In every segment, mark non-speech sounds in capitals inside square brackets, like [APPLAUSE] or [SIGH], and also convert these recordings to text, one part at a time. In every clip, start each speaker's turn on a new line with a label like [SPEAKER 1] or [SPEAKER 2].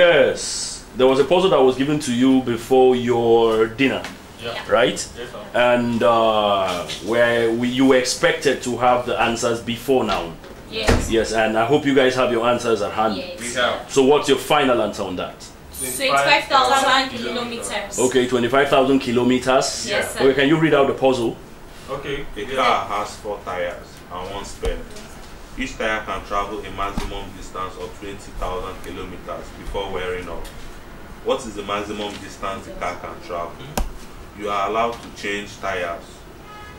[SPEAKER 1] Yes, there was a puzzle that was given to you before your dinner,
[SPEAKER 2] Yeah.
[SPEAKER 1] right?
[SPEAKER 2] Yes, sir.
[SPEAKER 1] And uh, where we, you were expected to have the answers before now.
[SPEAKER 3] Yes.
[SPEAKER 1] Yes, and I hope you guys have your answers at hand.
[SPEAKER 3] Yes.
[SPEAKER 2] We have
[SPEAKER 1] So, what's your final answer on that?
[SPEAKER 3] 25,000 kilometers.
[SPEAKER 1] Okay, 25,000 kilometers.
[SPEAKER 3] Yes, sir.
[SPEAKER 1] Okay, can you read out the puzzle?
[SPEAKER 2] Okay.
[SPEAKER 4] A car has four tires and one spare. Each tire can travel a maximum distance of 20,000 kilometers before wearing off. What is the maximum distance the car can travel? You are allowed to change tires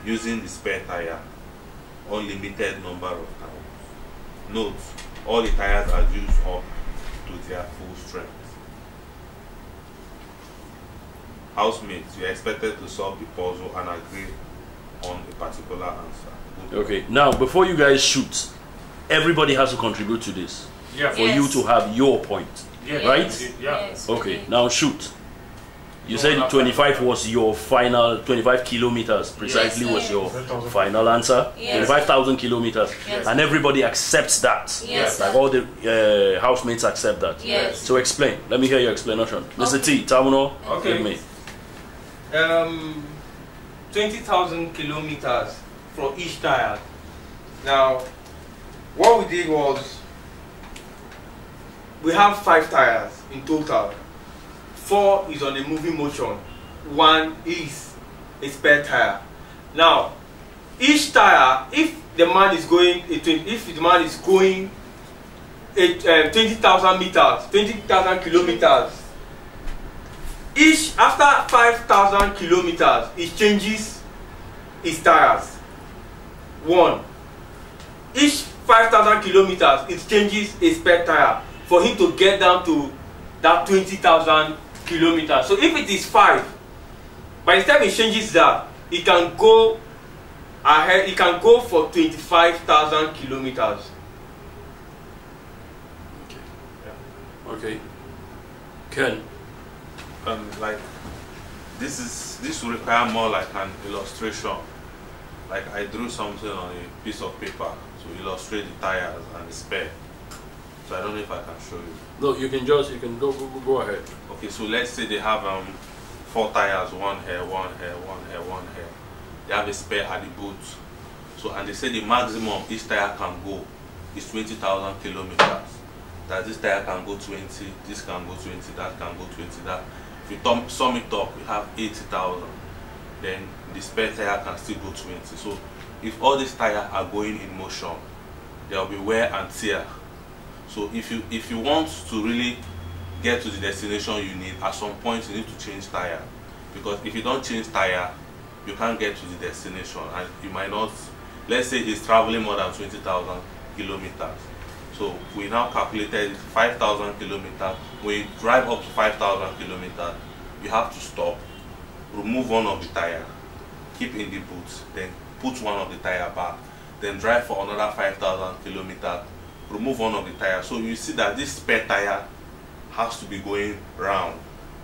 [SPEAKER 4] using the spare tire unlimited number of times. Note, all the tires are used up to their full strength. Housemates, you are expected to solve the puzzle and agree on a particular answer.
[SPEAKER 1] Okay, now before you guys shoot, everybody has to contribute to this
[SPEAKER 2] Yeah.
[SPEAKER 1] for
[SPEAKER 3] Yes.
[SPEAKER 1] you to have your point.
[SPEAKER 2] Yeah.
[SPEAKER 1] Right?
[SPEAKER 3] Yes.
[SPEAKER 1] Okay, now shoot. You
[SPEAKER 2] No,
[SPEAKER 1] said 25 was your final, 25 kilometers precisely
[SPEAKER 3] Yes,
[SPEAKER 1] was your final answer.
[SPEAKER 3] Yes.
[SPEAKER 1] 25,000 kilometers.
[SPEAKER 3] Yes.
[SPEAKER 1] And everybody accepts that.
[SPEAKER 3] Yes,
[SPEAKER 1] Like all the uh, housemates accept that.
[SPEAKER 3] Yes.
[SPEAKER 1] So explain. Let me hear your explanation. Mr.
[SPEAKER 3] Okay.
[SPEAKER 1] T, Tamuno,
[SPEAKER 2] Okay.
[SPEAKER 1] give me.
[SPEAKER 5] um, 20,000 kilometers for each tire. Now, what we did was we have five tires in total. Four is on a moving motion, one is a spare tire. Now, each tire, if the man is going, if the man is going uh, 20,000 meters, 20,000 kilometers, each after 5000 kilometers it changes its tires one each 5000 kilometers it changes a spare tire for him to get down to that 20000 kilometers so if it is five by the time he changes that he can go ahead he can go for 25000 kilometers
[SPEAKER 1] Okay. Yeah. Okay. Ken.
[SPEAKER 4] um, like this is this will require more like an illustration like i drew something on a piece of paper to illustrate the tires and the spare. So i don't know if i can show you.
[SPEAKER 1] No, you can just, you can go, go, go, ahead.
[SPEAKER 4] okay so let's say they have um four tires one here one here one here one here. They have a spare at the boot. So and they say the maximum each tire can go is 20000 kilometers. That this tire can go 20 this can go 20 that can go 20 that. If you sum it up we have 80000 then the spare tire can still go 20 so if all these tires are going in motion there will be wear and tear. So if you if you want to really get to the destination you need at some point you need to change tire. Because if you don't change tire you can't get to the destination and you might not let's say it's traveling more than 20,000 kilometers. So we now calculated 5,000 kilometers. When you drive up to 5,000 kilometers you have to stop remove one of the tire keep in the boot then put one of the tire back then drive for another 5,000 kilometers remove one of the tire. so you see that this spare tire has to be going round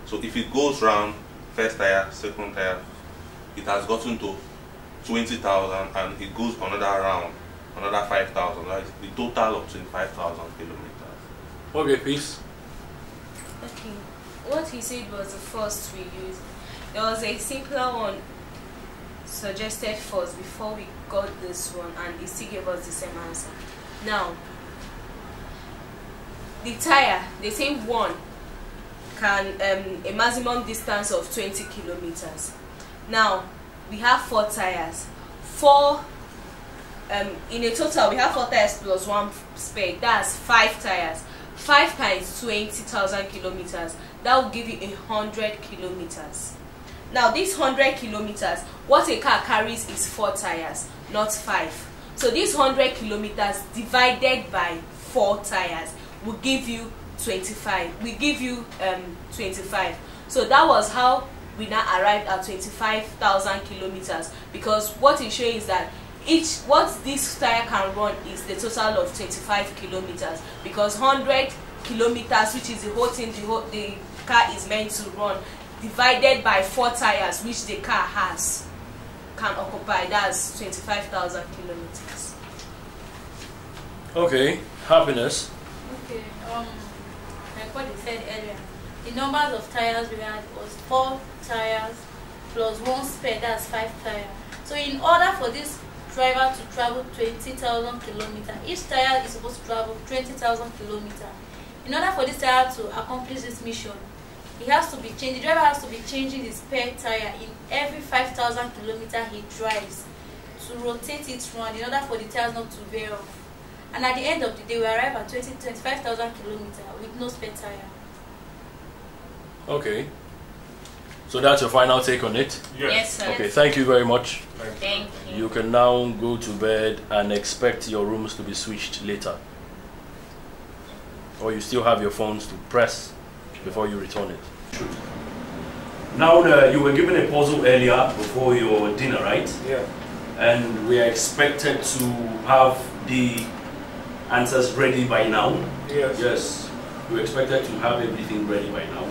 [SPEAKER 4] so if it goes round first tire second tire it has gotten to 20,000 and it goes another round another 5,000 that is the total of 25,000 kilometers
[SPEAKER 1] Okay, peace.
[SPEAKER 3] Okay. What he said was the first we used. There was a simpler one suggested first before we got this one, and he still gave us the same answer. Now, the tire, they say one can um, a maximum distance of 20 kilometers. Now, we have four tires. Four um, in a total we have four tires plus one spare that's five tires five times 20,000 kilometers that will give you a hundred kilometers now this hundred kilometers what a car carries is four tires not five. So this hundred kilometers divided by four tires will give you 25 we give you um 25 so that was how we now arrived at 25,000 kilometers because what it shows is that each what this tire can run is the total of 25 kilometers because 100 kilometers which is the whole thing the whole the car is meant to run divided by four tires which the car has can occupy that's 25,000 kilometers
[SPEAKER 1] Okay, happiness.
[SPEAKER 6] Okay, um, like
[SPEAKER 2] like what they said earlier, the numbers of tires we had was four tires plus one spare, that's five tires. So in order for this driver to travel 20,000 kilometers, each tire is supposed to travel 20,000 kilometers. In order for this tire to accomplish this mission, he has to be changed, the driver has to be changing the spare tire in every 5,000 kilometer he drives to rotate it round in order for the tires not to wear off. And at the end of the day, we arrive at 20, 25,000 kilometers with no spare tire.
[SPEAKER 1] Okay. So that's your final take on it?
[SPEAKER 3] Yes, sir.
[SPEAKER 1] Okay, thank you very much.
[SPEAKER 3] Thank you.
[SPEAKER 1] You can now go to bed and expect your rooms to be switched later. Or you still have your phones to press before you return it. Now, uh, you were given a puzzle earlier before your dinner, right?
[SPEAKER 5] Yeah.
[SPEAKER 1] And we are expected to have the answers ready by now.
[SPEAKER 5] Yes.
[SPEAKER 1] Yes, you expected to have everything ready by now.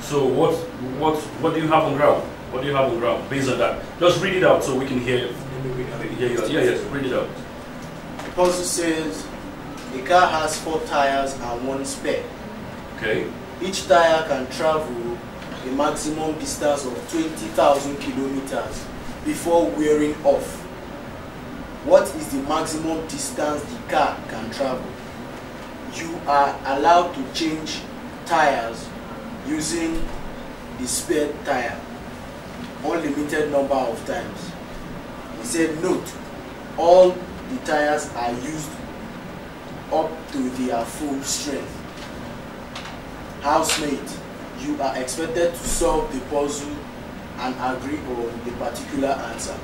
[SPEAKER 1] So what what what do you have on ground? What do you have on ground based on that? Just read it out so we can hear. Yeah, yeah, yeah, yes. Read it out.
[SPEAKER 6] The puzzle says the car has four tires and one spare.
[SPEAKER 1] Okay.
[SPEAKER 6] Each tire can travel a maximum distance of 20,000 kilometers before wearing off. What is the maximum distance the car can travel? You are allowed to change tires using the spare tire unlimited number of times. He said, note, all the tires are used up to their full strength. Housemate, you are expected to solve the puzzle and agree on the particular answer.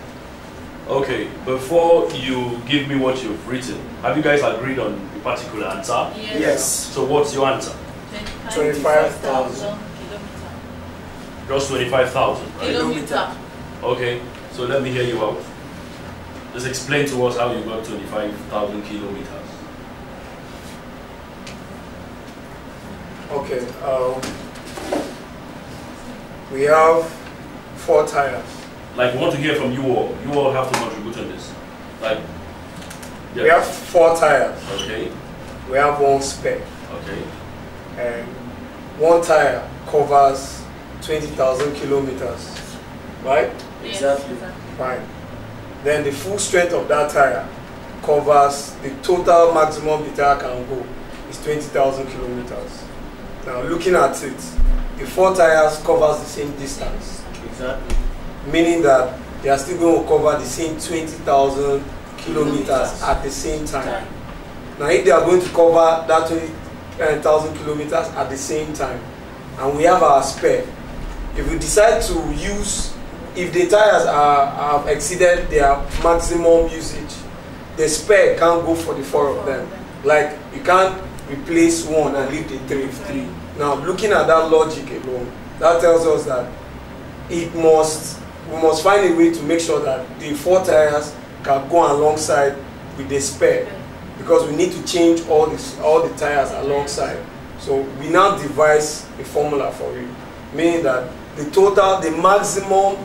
[SPEAKER 1] Okay. Before you give me what you've written, have you guys agreed on a particular answer?
[SPEAKER 6] Yes.
[SPEAKER 1] So what's your answer?
[SPEAKER 6] 25,000
[SPEAKER 2] kilometers.
[SPEAKER 1] Just twenty-five thousand, right?
[SPEAKER 2] Kilometer.
[SPEAKER 1] Okay. So let me hear you out. Just explain to us how you got twenty-five thousand kilometers.
[SPEAKER 7] Okay. Um, we have four tires.
[SPEAKER 1] Like, we want to hear from you all. You all have to contribute on this. Like, yeah.
[SPEAKER 7] We have four tires.
[SPEAKER 1] Okay.
[SPEAKER 7] We have one spare,
[SPEAKER 1] Okay.
[SPEAKER 7] and one tire covers 20,000 kilometers. Right?
[SPEAKER 6] Yes, Exactly.
[SPEAKER 7] Fine. Then the full strength of that tire covers the total maximum the tire can go is 20,000 kilometers. Now looking at it, the four tires covers the same distance,
[SPEAKER 6] Exactly.
[SPEAKER 7] meaning that they are still going to cover the same 20,000 kilometers at the same time. Now if they are going to cover that 20,000 kilometers at the same time, and we have our spare, if we decide to use if the tires are have exceeded their maximum usage the spare can't go for the four of them like you can't replace one and leave the three three now looking at that logic alone that tells us that it must we must find a way to make sure that the four tires can go alongside with the spare because we need to change all this all the tires alongside so we now devise a formula for it meaning that the total the maximum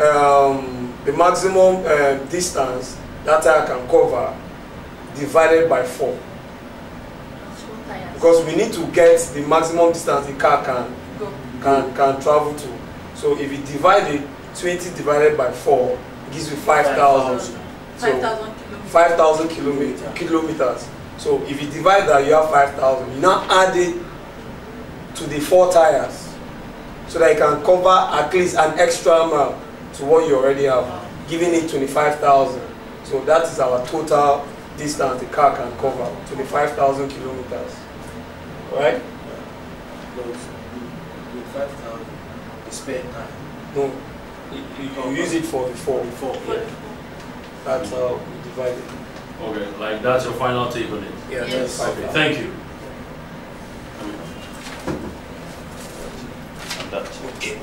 [SPEAKER 7] um, the maximum uh, distance that tire can cover divided by four. Because we need to get the maximum distance the car can
[SPEAKER 2] Go.
[SPEAKER 7] can can travel to. So if you divide it twenty divided by four it gives you five thousand.
[SPEAKER 2] Five thousand. Kilometers.
[SPEAKER 7] five thousand kilometer kilometers. So if you divide that you have five thousand. You now add it to the four tires so that you can cover at least an extra mile to what you already have giving it twenty-five thousand. So that is our total distance the car can cover twenty-five thousand kilometers right
[SPEAKER 6] Those with, with 5,000 the spare tire.
[SPEAKER 7] no you, you, you use it for the four
[SPEAKER 6] Before.
[SPEAKER 7] yeah. that's how we divide it
[SPEAKER 1] Okay. Like, that's your final take on it.
[SPEAKER 7] yeah
[SPEAKER 2] Yes.
[SPEAKER 7] that's
[SPEAKER 1] Okay.
[SPEAKER 7] thousand.
[SPEAKER 1] Thank you. And.
[SPEAKER 6] Okay.
[SPEAKER 1] Okay.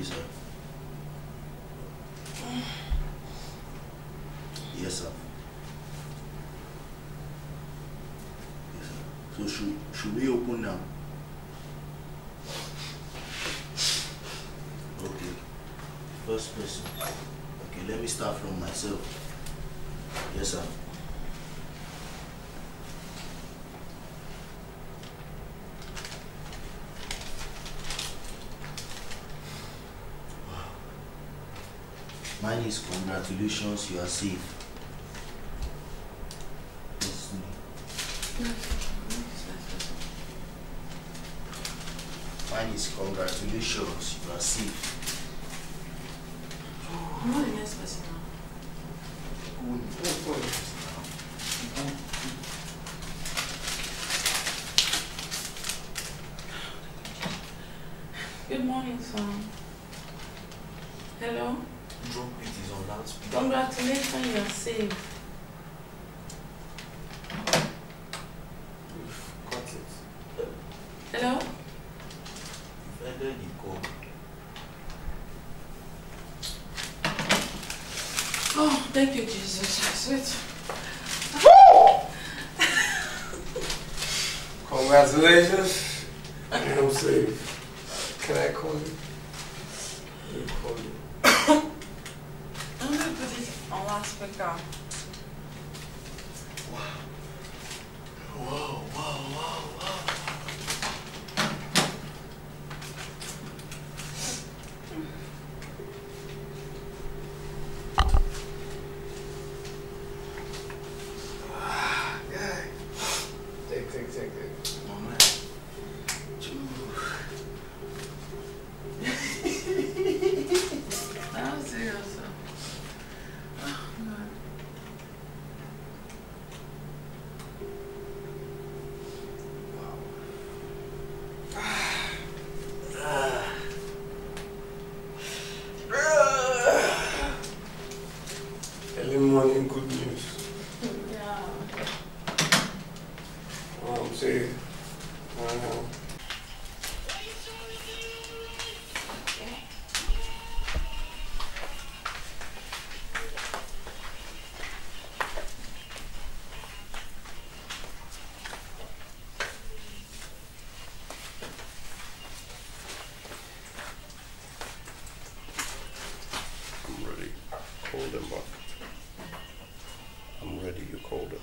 [SPEAKER 1] pizza.
[SPEAKER 8] Yes, sir. Yes, sir. So should, should we open now? Okay. First person. Okay, let me start from myself. Yes, sir. Is congratulations, you are safe. Yes. Is congratulations, you are safe.
[SPEAKER 9] Oh, now. Good morning, son. Hello?
[SPEAKER 8] Drop it is on loudspeaker.
[SPEAKER 9] Congratulations, you are safe.
[SPEAKER 8] Cut it.
[SPEAKER 9] Hello?
[SPEAKER 8] You've ended the call.
[SPEAKER 9] Oh, thank you, Jesus. I swear.
[SPEAKER 7] Congratulations. Call
[SPEAKER 10] them up. I'm ready. You call them.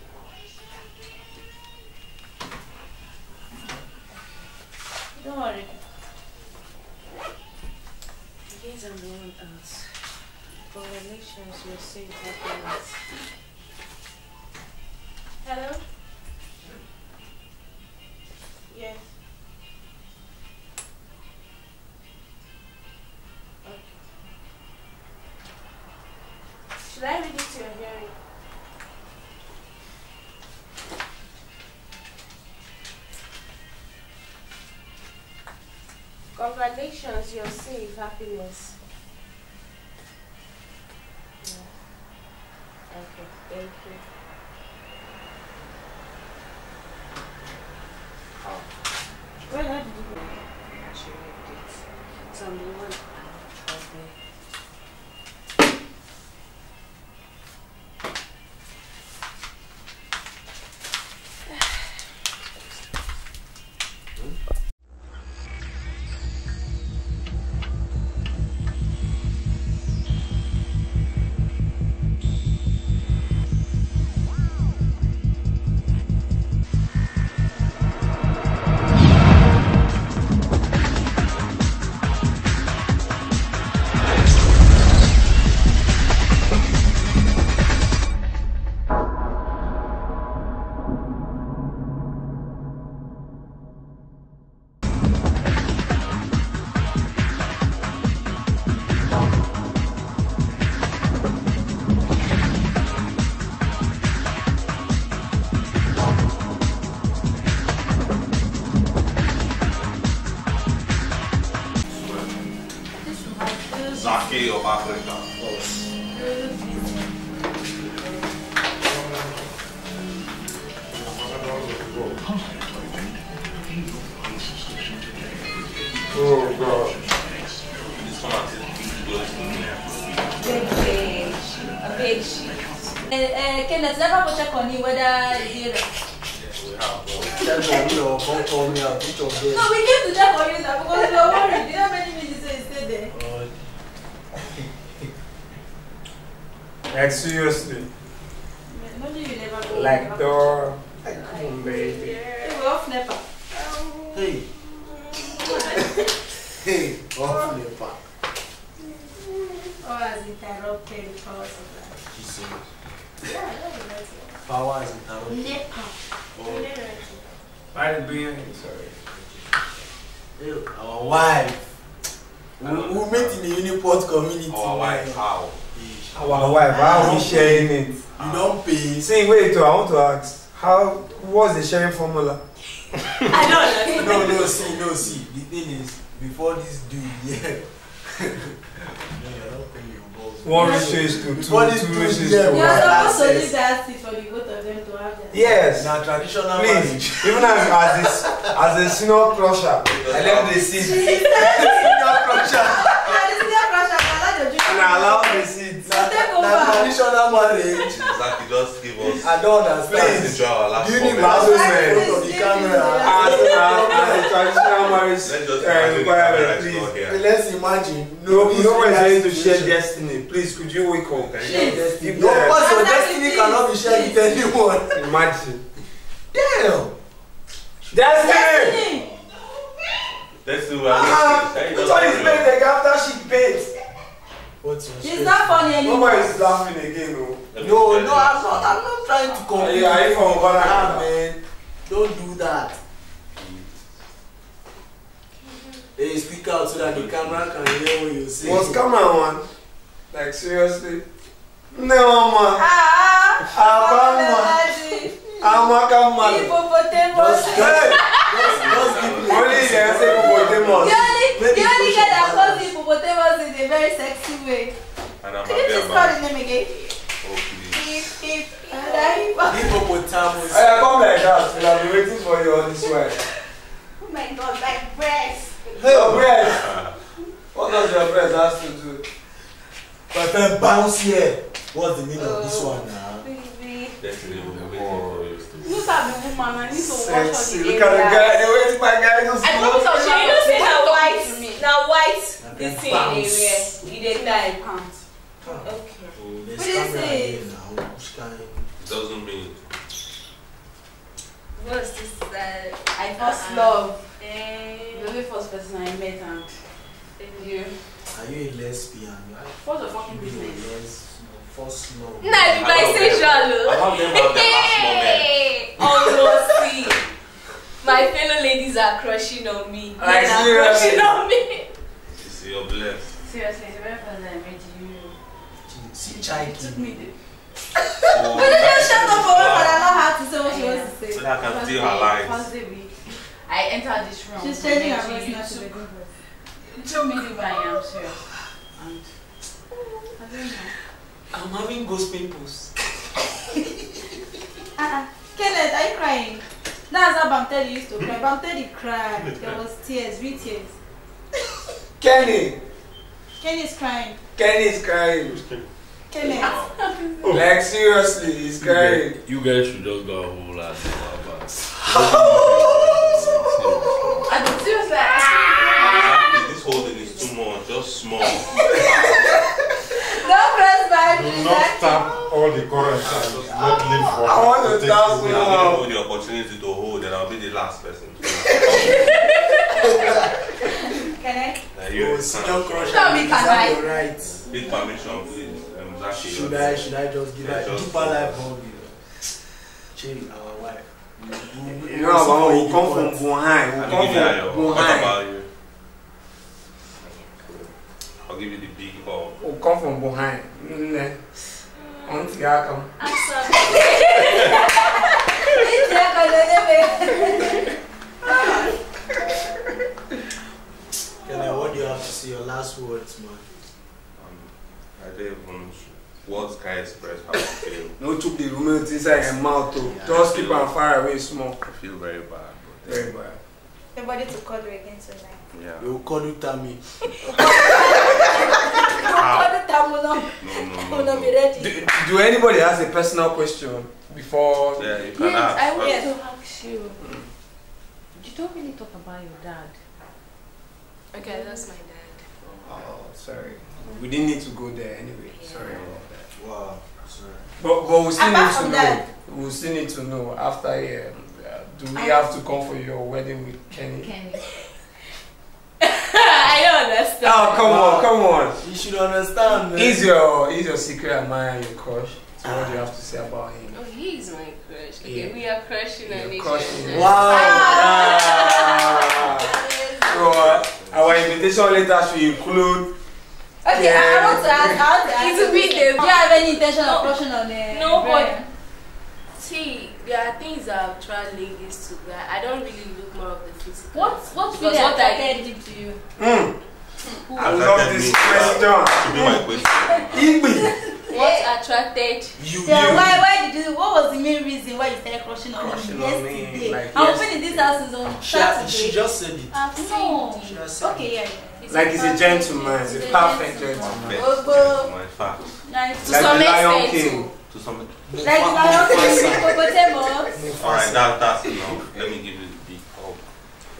[SPEAKER 2] Don't worry.
[SPEAKER 3] Yes, I'm the one else. Congratulations, you're safe. Happiness.
[SPEAKER 2] Hello? Congratulations, you'll safe. Happiness.
[SPEAKER 4] Zaki of Africa.
[SPEAKER 7] Oh, God.
[SPEAKER 4] This one has big clothes in there.
[SPEAKER 3] Big fish. A big sheep.
[SPEAKER 2] uh, Kenneth, never go check on you whether it's here.
[SPEAKER 4] We have one.
[SPEAKER 6] Check on me or come call me out. Which of them?
[SPEAKER 2] No, we came to check on you now because we were worried. You know how many minutes you stayed there?
[SPEAKER 6] Uh,
[SPEAKER 7] Like seriously.
[SPEAKER 2] Imagine you.
[SPEAKER 7] Like door. Like baby.
[SPEAKER 2] Hey, we're off NEPA.
[SPEAKER 6] hey. hey, off Nepa.
[SPEAKER 2] Oh, has interrupted the power supply.
[SPEAKER 6] Jesus.
[SPEAKER 2] Yeah, that's a nice one.
[SPEAKER 6] Power is interrupted.
[SPEAKER 2] NEPA.
[SPEAKER 6] Oh.
[SPEAKER 7] Why did we sorry.
[SPEAKER 6] Hey, our wife. We, we met in the Uniport community.
[SPEAKER 4] Our wife, how?
[SPEAKER 7] Our wife, how are we sharing it?
[SPEAKER 6] You don't pay.
[SPEAKER 7] See, wait, oh, I want to ask, how, what's the sharing formula?
[SPEAKER 3] I don't know. [LAUGHS]
[SPEAKER 6] no, no, see, no, see. The thing is, before this dude, yeah. no, you're not paying your balls. [LAUGHS]
[SPEAKER 7] One ratio is to two,
[SPEAKER 6] Before
[SPEAKER 7] two
[SPEAKER 6] dude, yeah,
[SPEAKER 7] to
[SPEAKER 6] we
[SPEAKER 2] You're supposed to
[SPEAKER 6] access.
[SPEAKER 2] leave that seat for the both of them to have that.
[SPEAKER 7] Yes,
[SPEAKER 6] Now traditional
[SPEAKER 7] please,
[SPEAKER 6] marriage.
[SPEAKER 7] even as, as, this, as a senior crusher, I left the seat [LAUGHS]
[SPEAKER 6] Senior crusher.
[SPEAKER 2] Yeah, the senior crusher can allow your
[SPEAKER 7] and I allowed the seat.
[SPEAKER 2] Over.
[SPEAKER 6] traditional marriage.
[SPEAKER 4] Exactly, just give us.
[SPEAKER 6] I don't understand.
[SPEAKER 4] Please enjoy our last
[SPEAKER 6] Do you need my
[SPEAKER 7] Please,
[SPEAKER 6] in front of the camera?
[SPEAKER 7] As, a traditional marriage uh, requirement, please.
[SPEAKER 6] Let's imagine.
[SPEAKER 7] No, no one is going to share destiny. Please, could you wake up?
[SPEAKER 6] Share destiny. No, what's your destiny cannot be shared with anyone.
[SPEAKER 7] Imagine.
[SPEAKER 6] Damn.
[SPEAKER 7] Destiny!
[SPEAKER 4] Let's do what
[SPEAKER 7] Ah, which one is paid after she paid?
[SPEAKER 6] What's
[SPEAKER 2] It's not funny anymore.
[SPEAKER 7] Nobody is laughing again, oh.
[SPEAKER 6] No, no, I'm not. I'm not trying to
[SPEAKER 7] you- are you from Ghana?
[SPEAKER 6] Ah, man. Don't do that. Hey, speak out so that the camera can hear what you say.
[SPEAKER 7] Was camera on? Like seriously? No man.
[SPEAKER 2] Ah,
[SPEAKER 7] Ah, I'm a camera.
[SPEAKER 2] Hippopotamus.
[SPEAKER 6] Just- Just, just give me.
[SPEAKER 7] only you can say
[SPEAKER 2] The
[SPEAKER 7] hippopotamus.
[SPEAKER 2] only,
[SPEAKER 6] Maybe
[SPEAKER 2] the only guy that
[SPEAKER 6] back.
[SPEAKER 2] Calls hippopotamus in a very sexy way.
[SPEAKER 4] And I'm
[SPEAKER 2] Can you
[SPEAKER 4] happy
[SPEAKER 2] please call
[SPEAKER 4] it.
[SPEAKER 2] his name again?
[SPEAKER 4] Oh, please.
[SPEAKER 2] Hip, hip, and I.
[SPEAKER 6] Hippopotamus.
[SPEAKER 7] I come like that. and I've been waiting for you all this while.
[SPEAKER 2] Oh my god, like breast.
[SPEAKER 7] Your breast. What does your breast have to do?
[SPEAKER 6] My friend, bounce here. What's the meaning of this
[SPEAKER 2] Oh.
[SPEAKER 6] one now?
[SPEAKER 2] Baby.
[SPEAKER 4] Destiny will be waiting for you.
[SPEAKER 9] Look at the woman, I need to wash all
[SPEAKER 7] Sexy.
[SPEAKER 9] the
[SPEAKER 7] Look at the
[SPEAKER 9] area.
[SPEAKER 7] guy. The way my guy just
[SPEAKER 9] I promise I'll
[SPEAKER 3] So you know say na
[SPEAKER 9] Don't
[SPEAKER 3] white,
[SPEAKER 9] talk to me.
[SPEAKER 3] na white
[SPEAKER 6] And
[SPEAKER 3] this
[SPEAKER 6] then
[SPEAKER 3] thing
[SPEAKER 6] bounce.
[SPEAKER 3] area. You dey die.
[SPEAKER 9] Pants.
[SPEAKER 3] Okay.
[SPEAKER 6] Oh, there's
[SPEAKER 2] What do you
[SPEAKER 6] camera
[SPEAKER 2] say?
[SPEAKER 6] here now. Which kind?
[SPEAKER 4] Doesn't mean.
[SPEAKER 3] What's this? Uh,
[SPEAKER 9] I first love.
[SPEAKER 3] eh,
[SPEAKER 9] The very first person I met and you.
[SPEAKER 6] Are you a lesbian?
[SPEAKER 9] What's the fucking
[SPEAKER 6] You a
[SPEAKER 9] business?
[SPEAKER 6] les- First love.
[SPEAKER 3] Nah, be bisexual.
[SPEAKER 4] I have them at the last moment.
[SPEAKER 3] Hey, almost see. My fellow ladies are crushing on me.
[SPEAKER 7] Like,
[SPEAKER 3] are
[SPEAKER 7] seriously?
[SPEAKER 3] crushing on me.
[SPEAKER 4] You see, you're blessed.
[SPEAKER 9] Seriously, the very first time I met you,
[SPEAKER 6] See,
[SPEAKER 9] you
[SPEAKER 6] chai
[SPEAKER 9] took me there.
[SPEAKER 4] So,
[SPEAKER 2] Will you just shut up for once and allow her to say what she wants to
[SPEAKER 4] so
[SPEAKER 2] say?
[SPEAKER 4] that I can steal her lines.
[SPEAKER 9] First day we, I entered this room.
[SPEAKER 2] She's changing her
[SPEAKER 9] then
[SPEAKER 2] voice
[SPEAKER 9] you
[SPEAKER 2] now to the good voice.
[SPEAKER 9] You told me who I am, serious. And I don't know.
[SPEAKER 6] I'm having ghost pimples.
[SPEAKER 2] Uh-uh. [LAUGHS] Kenneth, are you crying? That's how Bamtedi used to cry. Bamtedi cried. There was tears, real tears.
[SPEAKER 7] Kenny.
[SPEAKER 2] Kenny is crying.
[SPEAKER 7] Kenny is crying.
[SPEAKER 2] Kenneth. [LAUGHS]
[SPEAKER 7] Like seriously, he's crying.
[SPEAKER 1] You guys should just go a whole lot.
[SPEAKER 9] I don't seriously. I
[SPEAKER 4] Exactly, this whole thing is too much, just small. [LAUGHS]
[SPEAKER 2] Don't press my
[SPEAKER 11] Do not tap all the current and not oh. leave for
[SPEAKER 7] I want to
[SPEAKER 11] take
[SPEAKER 7] tap
[SPEAKER 11] away.
[SPEAKER 7] you.
[SPEAKER 4] I'll give you the opportunity to hold, and I'll be the last person. [LAUGHS]
[SPEAKER 2] Kenneth.
[SPEAKER 4] Now you
[SPEAKER 6] Oh, senior crush.
[SPEAKER 9] Tell me, can I?
[SPEAKER 6] right?
[SPEAKER 4] Need permission, please. Um, Zaki,
[SPEAKER 6] Should I, should I just give
[SPEAKER 4] Yeah,
[SPEAKER 6] her a
[SPEAKER 4] just-
[SPEAKER 6] deeper life hug? Chill, our wife.
[SPEAKER 7] You know, but we'll come from behind. We'll come
[SPEAKER 4] give you that, yo.
[SPEAKER 7] from
[SPEAKER 4] What
[SPEAKER 7] behind.
[SPEAKER 4] about you? I'll give you the big hug.
[SPEAKER 7] We'll come from behind. Mm, Auntie Akam.
[SPEAKER 3] I'm sorry. [LAUGHS]
[SPEAKER 6] Kenny, [LAUGHS] what do you have to? Your last words, man.
[SPEAKER 4] Um, I don't even words can express how I feel. [LAUGHS]
[SPEAKER 7] No chook the roommate inside your mouth too.
[SPEAKER 6] Yeah.
[SPEAKER 7] Just keep am far away small.
[SPEAKER 4] I feel very bad. But
[SPEAKER 7] Very bad.
[SPEAKER 2] Everybody to call you again tonight.
[SPEAKER 4] Yeah.
[SPEAKER 6] They will [LAUGHS] [LAUGHS] call you Tammy.
[SPEAKER 4] No, no, no, no.
[SPEAKER 7] Do, do anybody has a personal question before?
[SPEAKER 4] Yeah, you can
[SPEAKER 9] Yes,
[SPEAKER 4] ask.
[SPEAKER 9] I want
[SPEAKER 3] Yes.
[SPEAKER 9] to ask you. You don't really talk about your dad.
[SPEAKER 3] Okay, that's my dad.
[SPEAKER 7] Oh, sorry. We didn't need to go there anyway. Sorry about that.
[SPEAKER 8] Wow, sorry.
[SPEAKER 7] But, but we still
[SPEAKER 2] Apart
[SPEAKER 7] need to know.
[SPEAKER 2] that-
[SPEAKER 7] We still need to know after here. Uh, do we have to come for your wedding with Kenny?
[SPEAKER 9] Kenny. [LAUGHS]
[SPEAKER 3] I don't understand.
[SPEAKER 7] Oh, come on, come on.
[SPEAKER 6] You should understand, man.
[SPEAKER 7] Is your is your secret admirer your crush? So what do you have to say about him?
[SPEAKER 3] Oh, he's my crush. Okay,
[SPEAKER 7] Yeah.
[SPEAKER 3] we are crushing on
[SPEAKER 7] You're
[SPEAKER 3] each
[SPEAKER 7] crushing.
[SPEAKER 3] other.
[SPEAKER 7] Wow. [LAUGHS] So uh, our invitation letter should include.
[SPEAKER 2] Okay, I, I want to ask. I want to ask.
[SPEAKER 3] It will be
[SPEAKER 2] you,
[SPEAKER 3] the-
[SPEAKER 2] Do you have any intention
[SPEAKER 3] No.
[SPEAKER 2] of crushing on uh,
[SPEAKER 3] No, but see, there are things that have tried ladies to that I don't really look more of the physical.
[SPEAKER 2] What what really
[SPEAKER 3] what I-
[SPEAKER 2] attracted him to you?
[SPEAKER 7] Mm. I love this question.
[SPEAKER 4] To be my question.
[SPEAKER 7] Igby.
[SPEAKER 3] What eh. attracted
[SPEAKER 7] You
[SPEAKER 2] Yeah,
[SPEAKER 7] you.
[SPEAKER 2] why why did you? What was the main reason why you started crushing on
[SPEAKER 7] Crushing
[SPEAKER 2] him
[SPEAKER 7] on me,
[SPEAKER 2] yesterday?
[SPEAKER 7] like
[SPEAKER 2] I'm
[SPEAKER 7] yes-
[SPEAKER 2] opening this house is on
[SPEAKER 6] She, ha-
[SPEAKER 2] Saturday.
[SPEAKER 6] she just said it.
[SPEAKER 3] I've
[SPEAKER 2] no.
[SPEAKER 6] She has said
[SPEAKER 2] Okay, yeah, yeah.
[SPEAKER 7] Like he's a gentleman, he's a
[SPEAKER 2] He's a
[SPEAKER 7] perfect
[SPEAKER 2] gentleman.
[SPEAKER 7] gentleman.
[SPEAKER 3] Oh,
[SPEAKER 4] Gentleman, in fact,
[SPEAKER 2] Nice.
[SPEAKER 3] To
[SPEAKER 7] Like
[SPEAKER 3] some
[SPEAKER 7] the Lion
[SPEAKER 3] extent,
[SPEAKER 7] King.
[SPEAKER 3] too.
[SPEAKER 4] to some
[SPEAKER 2] Like the lion king, hippopotamus.
[SPEAKER 4] Alright, that, that's enough. Let me give you the big hug.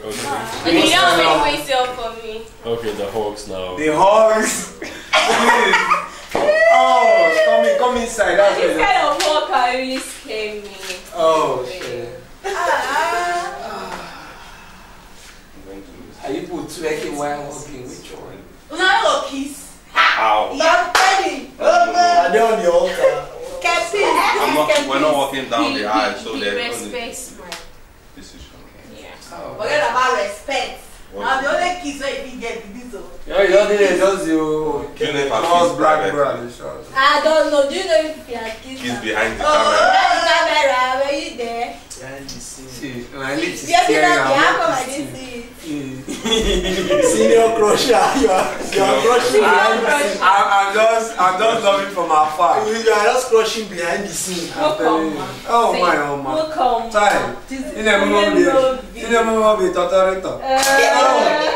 [SPEAKER 1] Okay.
[SPEAKER 3] Okay, you don't make waste up for me.
[SPEAKER 1] Okay, the Hawks now.
[SPEAKER 7] The hugs. [LAUGHS] [LAUGHS] Please. Oh, come in, come inside. That's
[SPEAKER 3] This
[SPEAKER 7] what
[SPEAKER 3] kind of walk can really scare me.
[SPEAKER 7] Oh shit.
[SPEAKER 4] I'm going to use
[SPEAKER 7] Are you put twerking while walking? Which one?
[SPEAKER 2] Una oh, no kiss.
[SPEAKER 4] Ow.
[SPEAKER 2] I'm telling.
[SPEAKER 6] Are they on the altar?
[SPEAKER 2] Captain.
[SPEAKER 4] I'm not, we're not walking down the aisle,
[SPEAKER 3] he-
[SPEAKER 4] so
[SPEAKER 3] he
[SPEAKER 4] there's only
[SPEAKER 3] respects my
[SPEAKER 4] decision.
[SPEAKER 3] yeah.
[SPEAKER 7] Oh.
[SPEAKER 2] Forget about respect.
[SPEAKER 4] What?
[SPEAKER 2] I'm the only kiss where you get with this. oh.
[SPEAKER 7] Yeah, you don't need it, just you.
[SPEAKER 4] You know if I
[SPEAKER 7] Cross
[SPEAKER 4] kiss
[SPEAKER 7] black
[SPEAKER 4] private.
[SPEAKER 7] bra and short.
[SPEAKER 2] I don't know. Do you know if you are kissed?
[SPEAKER 4] Kiss behind the
[SPEAKER 2] Oh,
[SPEAKER 4] camera.
[SPEAKER 2] the camera. Were you there?
[SPEAKER 6] Behind the scene.
[SPEAKER 7] See, my lips is
[SPEAKER 2] Yes, you
[SPEAKER 7] tearing
[SPEAKER 2] know.
[SPEAKER 7] out.
[SPEAKER 2] How come I
[SPEAKER 7] I'm
[SPEAKER 2] didn't see it?
[SPEAKER 6] Senior crusher. [LAUGHS] You are, you are crushing behind the scene.
[SPEAKER 7] I'm, I'm just, I'm just loving from afar.
[SPEAKER 6] You are just crushing behind the scene.
[SPEAKER 7] I'm telling you. Oh my, oh my.
[SPEAKER 3] Welcome.
[SPEAKER 7] Time. Ine mo mo bi, ine mo mo bi totorito. Eh.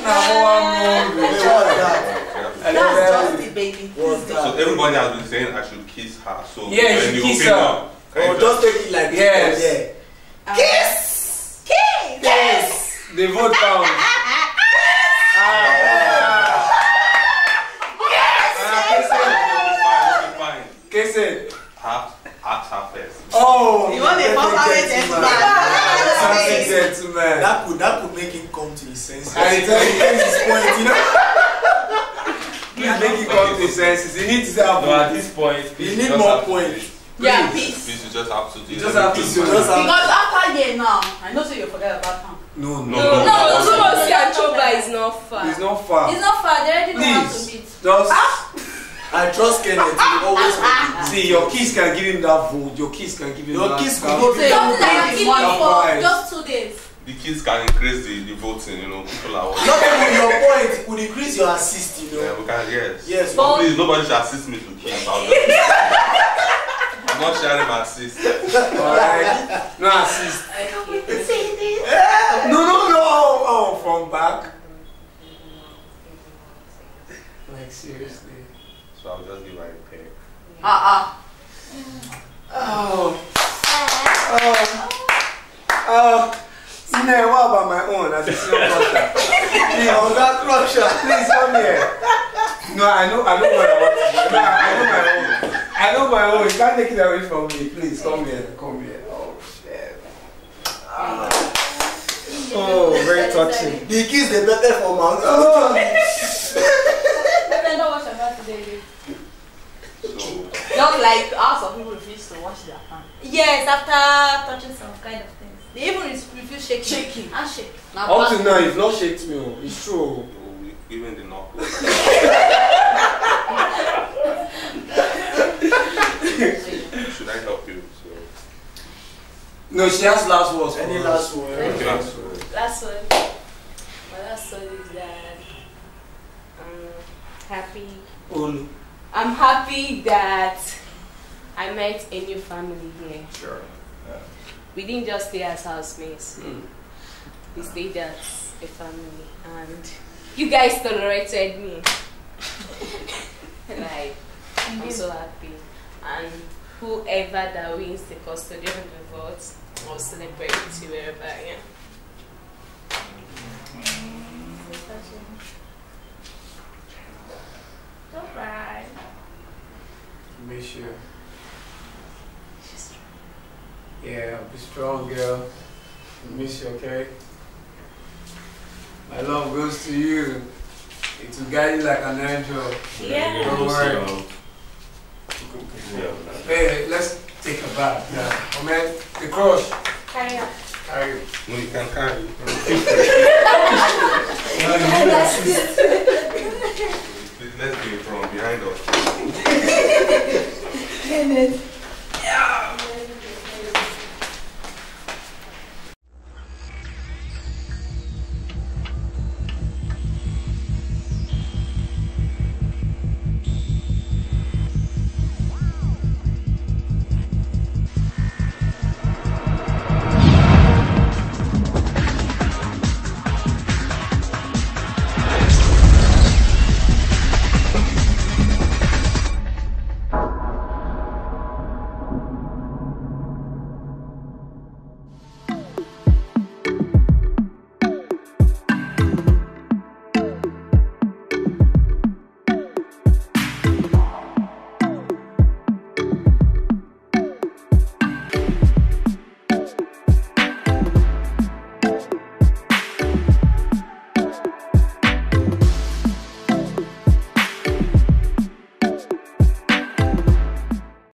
[SPEAKER 7] Na mo wa mo bi.
[SPEAKER 6] What's that?
[SPEAKER 7] I
[SPEAKER 2] That's
[SPEAKER 7] love
[SPEAKER 2] just it, baby.
[SPEAKER 4] So everybody has been saying I should kiss her. So
[SPEAKER 7] Yeah,
[SPEAKER 4] when
[SPEAKER 7] you
[SPEAKER 4] you
[SPEAKER 7] kiss
[SPEAKER 4] open
[SPEAKER 7] her.
[SPEAKER 4] up,
[SPEAKER 6] Oh, just take it like this.
[SPEAKER 7] Yes.
[SPEAKER 6] Yeah.
[SPEAKER 2] Kiss! Kiss! Yes!
[SPEAKER 7] The vote count.
[SPEAKER 4] Fine, fine.
[SPEAKER 7] Kiss it.
[SPEAKER 4] Ask her first.
[SPEAKER 7] Oh.
[SPEAKER 2] You want a
[SPEAKER 6] perfect
[SPEAKER 2] perfect
[SPEAKER 6] gentleman.
[SPEAKER 7] Something gentleman.
[SPEAKER 6] That could that could make him come to his senses.
[SPEAKER 7] I tell you,
[SPEAKER 6] That is his point, you know. [LAUGHS]
[SPEAKER 7] please make it come to his senses. He needs to have
[SPEAKER 1] No, at this point,
[SPEAKER 6] You
[SPEAKER 1] please
[SPEAKER 6] need
[SPEAKER 1] just
[SPEAKER 6] more points.
[SPEAKER 2] Yeah,
[SPEAKER 7] Please.
[SPEAKER 2] peace.
[SPEAKER 4] Please, you just have to do
[SPEAKER 7] You just have to
[SPEAKER 4] everything.
[SPEAKER 7] do
[SPEAKER 6] Just
[SPEAKER 2] Because after year now, I know so you forget about him.
[SPEAKER 7] No,
[SPEAKER 4] No,
[SPEAKER 7] no.
[SPEAKER 4] no,
[SPEAKER 3] No,
[SPEAKER 4] no.
[SPEAKER 3] Sumosi and Choba is not far.
[SPEAKER 7] It's not far.
[SPEAKER 2] It's not far. They already know how to
[SPEAKER 7] Please.
[SPEAKER 2] meet.
[SPEAKER 7] Just ah.
[SPEAKER 6] I trust Kenneth. He always
[SPEAKER 7] see your kids can give him that vote. Your kids can give him
[SPEAKER 6] Your
[SPEAKER 7] that.
[SPEAKER 6] kids
[SPEAKER 7] that-
[SPEAKER 6] could
[SPEAKER 2] So
[SPEAKER 6] give
[SPEAKER 2] something that I keep
[SPEAKER 7] That
[SPEAKER 2] for just two days.
[SPEAKER 4] The kids can increase the, the voting, you know. People are watching.
[SPEAKER 6] Not even your point could increase your assist, you
[SPEAKER 4] Yeah,
[SPEAKER 6] know.
[SPEAKER 4] we can, yes.
[SPEAKER 6] Yes.
[SPEAKER 4] But please, nobody should assist me to kiss. [LAUGHS] I'll just- I'm not sharing my assist.
[SPEAKER 7] Alright. No assist. No, no, no. Oh, from back. Like seriously.
[SPEAKER 4] So I'll just give her a peck.
[SPEAKER 2] Ah
[SPEAKER 7] Oh. Oh. Oh. Nne, what about my own as a senior crusher? Please,
[SPEAKER 6] On that crusher.
[SPEAKER 7] please come here. No, I know, I know what I want to do. No, I know my own. I know my own. You can't take it away from me. Please, come here. Come here. Oh, shit. Ah. Oh, very touching.
[SPEAKER 6] The kids they better for mouth.
[SPEAKER 7] Oh.
[SPEAKER 2] don't wash your hands today.
[SPEAKER 4] So,
[SPEAKER 2] Just like how some people refuse to wash their hands. Yes, after touching some kind of things. They even refuse shaking.
[SPEAKER 6] Shaking.
[SPEAKER 2] And shake.
[SPEAKER 7] Up to now, you've not shaked me. oh. It's true.
[SPEAKER 4] even the knuckle. [LAUGHS] Should I help you? So,
[SPEAKER 7] No, she has last words.
[SPEAKER 6] Any
[SPEAKER 7] us.
[SPEAKER 6] last word?
[SPEAKER 4] okay.
[SPEAKER 7] Last word.
[SPEAKER 3] Last one. My last one is that I'm happy.
[SPEAKER 7] Olu.
[SPEAKER 3] I'm happy that I met a new family here.
[SPEAKER 7] Sure.
[SPEAKER 3] We didn't just stay as housemates.
[SPEAKER 7] Mm.
[SPEAKER 3] we stayed as a family, and you guys tolerated me. [LAUGHS] like, I'm so happy. And whoever that wins the custody of the votes, I'll celebrate with you wherever I am.
[SPEAKER 2] Bye.
[SPEAKER 7] Miss you. Yeah, be strong, girl. Miss you, okay? My love goes to you. It will guide you like an angel.
[SPEAKER 2] Yeah.
[SPEAKER 7] Don't worry. Hey, let's take a bath. Yeah. Oh man, the cross.
[SPEAKER 2] Carry on.
[SPEAKER 7] Carry.
[SPEAKER 11] No, you can carry. [LAUGHS]
[SPEAKER 10] Let's do it from behind us.
[SPEAKER 2] Kenneth. [LAUGHS]